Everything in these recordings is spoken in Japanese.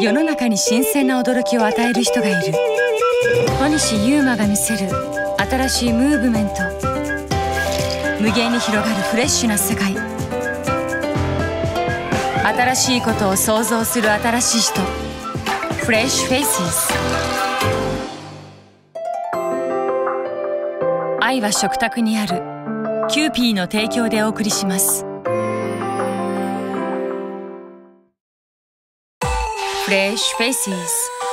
世の中に新鮮な驚きを与える人がいる。小西遊馬が見せる新しいムーブメント。無限に広がるフレッシュな世界。新しいことを想像する新しい人。 Fresh Faces 愛は食卓にある。キューピーの提供でお送りします。フレッシュフェイス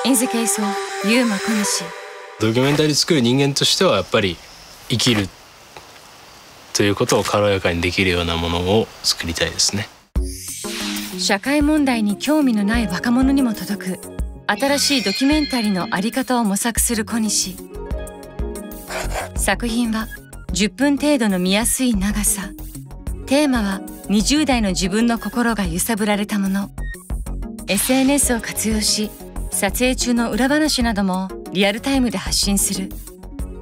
in the case of ユーマ小西ドキュメンタリー作る人間としてはやっぱり生きるということを軽やかにできるようなものを作りたいですね。社会問題に興味のない若者にも届く。新しいドキュメンタリーのあり方を模索する小西。作品は10分程度の見やすい長さ。テーマは20代の自分の心が揺さぶられたもの SNS を活用し撮影中の裏話などもリアルタイムで発信する。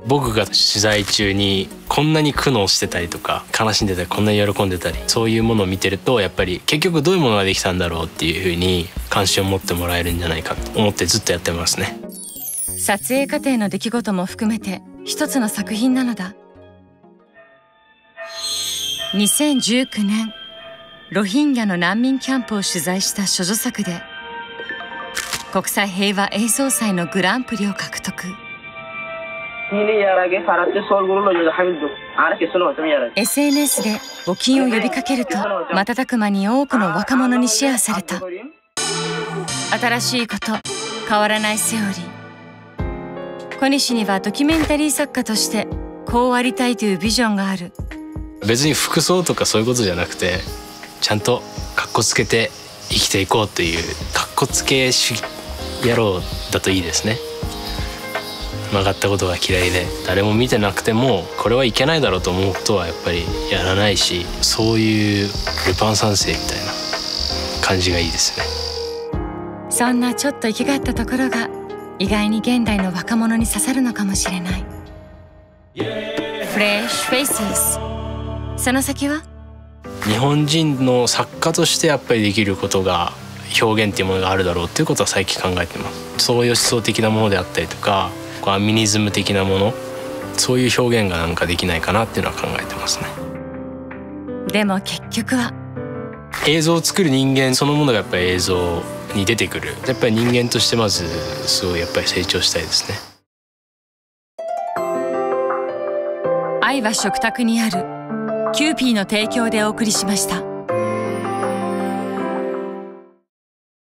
僕が取材中にこんなに苦悩してたりとか悲しんでたりこんなに喜んでたりそういうものを見てるとやっぱり結局どういうものができたんだろうっていうふうに関心を持ってもらえるんじゃないかと思ってずっとやってますね。撮影過程の出来事も含めて一つの作品なのだ。2019年ロヒンギャの難民キャンプを取材した処女作で国際平和映像祭のグランプリを獲得。SNS で募金を呼びかけると瞬く間に多くの若者にシェアされた。新しいこと変わらないセオリー。小西にはドキュメンタリー作家としてこうありたいというビジョンがある。別に服装とかそういうことじゃなくてちゃんとかっこつけて生きていこうというかっこつけ主野郎だといいですね。曲がったことが嫌いで誰も見てなくてもこれはいけないだろうと思うことはやっぱりやらないしそういうルパン三世みたいな感じがいいですね。そんなちょっと生きがったところが意外に現代の若者に刺さるのかもしれない。フレッシュフェイスその先は？日本人の作家としてやっぱりできることが表現っていうものがあるだろうっていうことは最近考えてます。そういう思想的なものであったりとかアミニズム的なものそういう表現がなんかできないかなっていうのは考えてますね。でも結局は。映像を作る人間そのものがやっぱり映像に出てくる。やっぱり人間としてまずすごいやっぱり成長したいですね。愛は食卓にあるキューピーの提供でお送りしました。